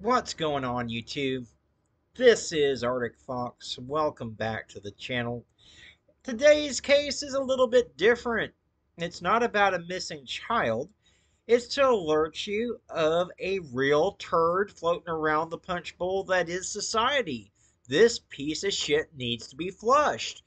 What's going on YouTube? This is Arctic Fox. Welcome back to the channel. Today's case is a little bit different. It's not about a missing child. It's to alert you of a real turd floating around the punch bowl that is society. This piece of shit needs to be flushed.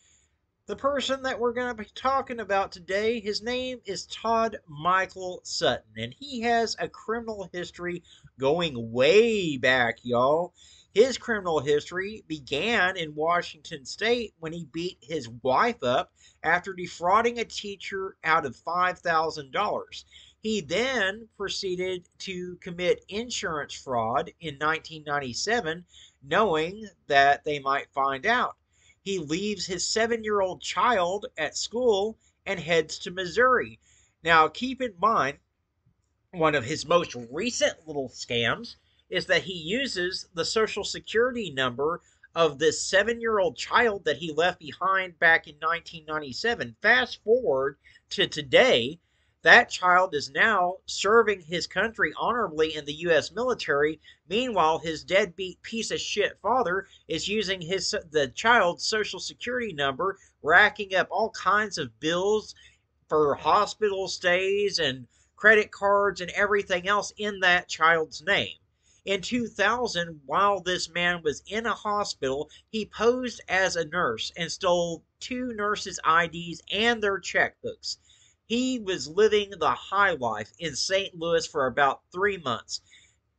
The person that we're going to be talking about today, his name is Todd Michael Sutton, and he has a criminal history going way back, y'all. His criminal history began in Washington state when he beat his wife up after defrauding a teacher out of $5,000. He then proceeded to commit insurance fraud in 1997, knowing that they might find out he leaves his seven year old child at school and heads to Missouri. Now, keep in mind, one of his most recent little scams is that he uses the social security number of this seven year old child that he left behind back in 1997. Fast forward to today, that child is now serving his country honorably in the U.S. military. Meanwhile, his deadbeat piece of shit father is using his the child's social security number, racking up all kinds of bills for hospital stays and credit cards and everything else in that child's name. In 2000, while this man was in a hospital, he posed as a nurse and stole two nurses' IDs and their checkbooks. He was living the high life in St. Louis for about three months.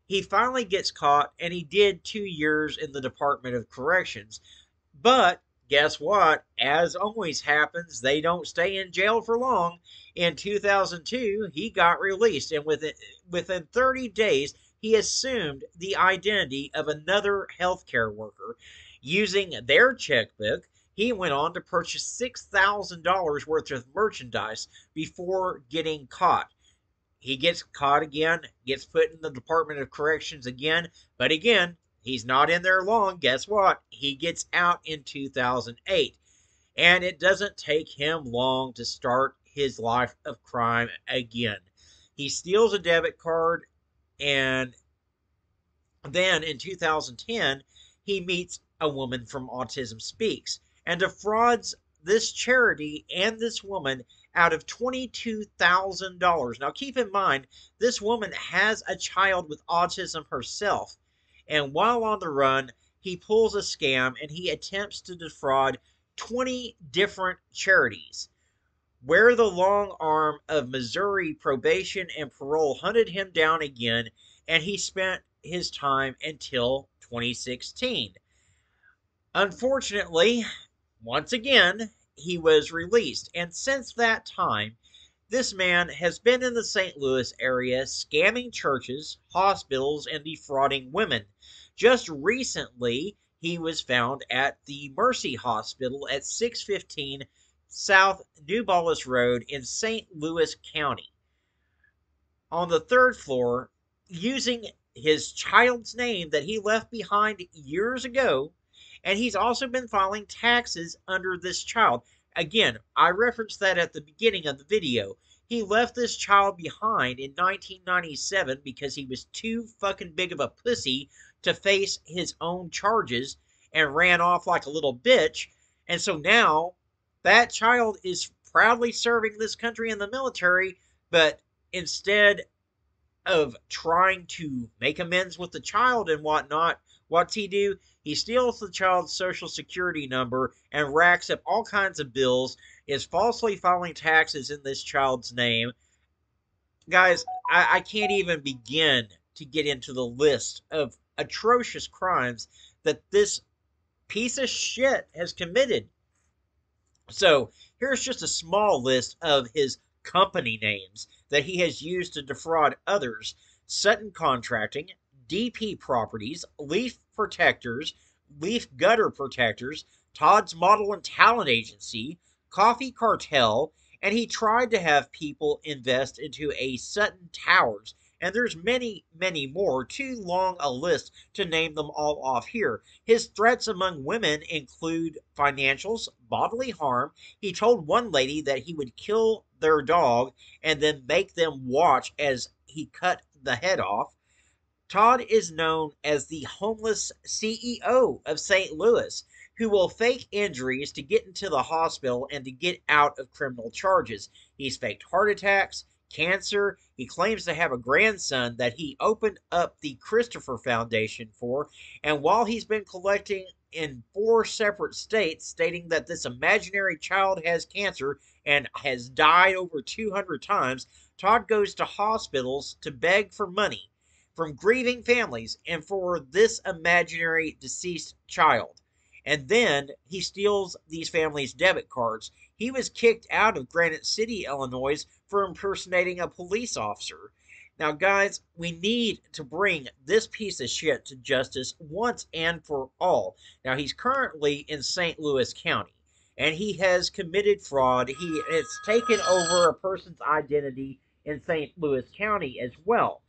He finally gets caught, and he did two years in the Department of Corrections. But guess what? As always happens, they don't stay in jail for long. In 2002, he got released, and within, within 30 days, he assumed the identity of another healthcare worker. Using their checkbook, he went on to purchase $6,000 worth of merchandise before getting caught. He gets caught again, gets put in the Department of Corrections again, but again, he's not in there long. Guess what? He gets out in 2008. And it doesn't take him long to start his life of crime again. He steals a debit card, and then in 2010, he meets a woman from Autism Speaks and defrauds this charity and this woman out of $22,000. Now, keep in mind, this woman has a child with autism herself. And while on the run, he pulls a scam and he attempts to defraud 20 different charities. Where the long arm of Missouri probation and parole hunted him down again, and he spent his time until 2016. Unfortunately, once again, he was released. And since that time, this man has been in the St. Louis area scamming churches, hospitals, and defrauding women. Just recently, he was found at the Mercy Hospital at 615 South New Ballas Road in St. Louis County. On the third floor, using his child's name that he left behind years ago and he's also been filing taxes under this child. Again, I referenced that at the beginning of the video. He left this child behind in 1997 because he was too fucking big of a pussy to face his own charges and ran off like a little bitch. And so now that child is proudly serving this country in the military, but instead of trying to make amends with the child and whatnot, what's he do? He steals the child's social security number and racks up all kinds of bills, is falsely filing taxes in this child's name. Guys, I, I can't even begin to get into the list of atrocious crimes that this piece of shit has committed. So, here's just a small list of his company names that he has used to defraud others Sutton Contracting, DP Properties, Leaf Protectors, Leaf Gutter Protectors, Todd's Model and Talent Agency, Coffee Cartel, and he tried to have people invest into a Sutton Towers. And there's many, many more, too long a list to name them all off here. His threats among women include financials, bodily harm. He told one lady that he would kill their dog and then make them watch as he cut the head off Todd is known as the homeless CEO of St. Louis, who will fake injuries to get into the hospital and to get out of criminal charges. He's faked heart attacks, cancer. He claims to have a grandson that he opened up the Christopher Foundation for. And while he's been collecting in four separate states stating that this imaginary child has cancer and has died over 200 times, Todd goes to hospitals to beg for money from grieving families and for this imaginary deceased child. And then he steals these families' debit cards. He was kicked out of Granite City, Illinois for impersonating a police officer. Now, guys, we need to bring this piece of shit to justice once and for all. Now, he's currently in St. Louis County and he has committed fraud. He has taken over a person's identity in St. Louis County as well.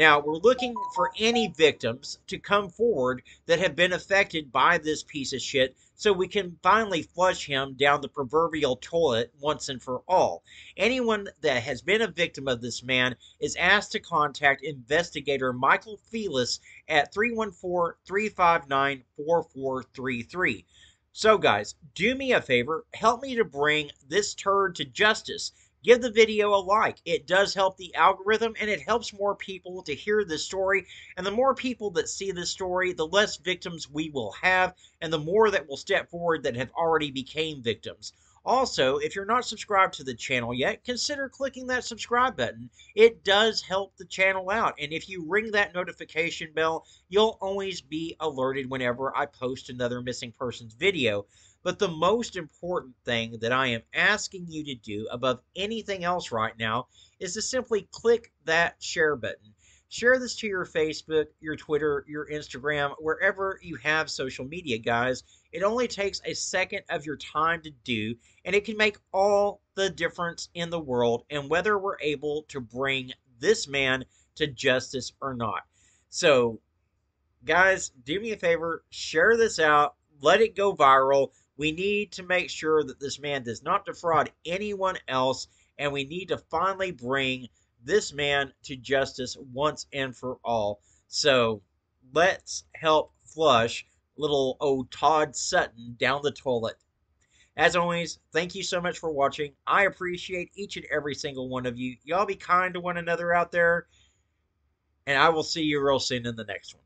Now, we're looking for any victims to come forward that have been affected by this piece of shit so we can finally flush him down the proverbial toilet once and for all. Anyone that has been a victim of this man is asked to contact investigator Michael Felis at 314 359 4433. So, guys, do me a favor, help me to bring this turd to justice give the video a like. It does help the algorithm and it helps more people to hear this story. And the more people that see this story, the less victims we will have and the more that will step forward that have already became victims. Also, if you're not subscribed to the channel yet, consider clicking that subscribe button. It does help the channel out. And if you ring that notification bell, you'll always be alerted whenever I post another missing persons video. But the most important thing that I am asking you to do above anything else right now is to simply click that share button. Share this to your Facebook, your Twitter, your Instagram, wherever you have social media, guys. It only takes a second of your time to do, and it can make all the difference in the world and whether we're able to bring this man to justice or not. So, guys, do me a favor, share this out, let it go viral. We need to make sure that this man does not defraud anyone else, and we need to finally bring this man to justice once and for all. So let's help flush little old Todd Sutton down the toilet. As always, thank you so much for watching. I appreciate each and every single one of you. Y'all be kind to one another out there. And I will see you real soon in the next one.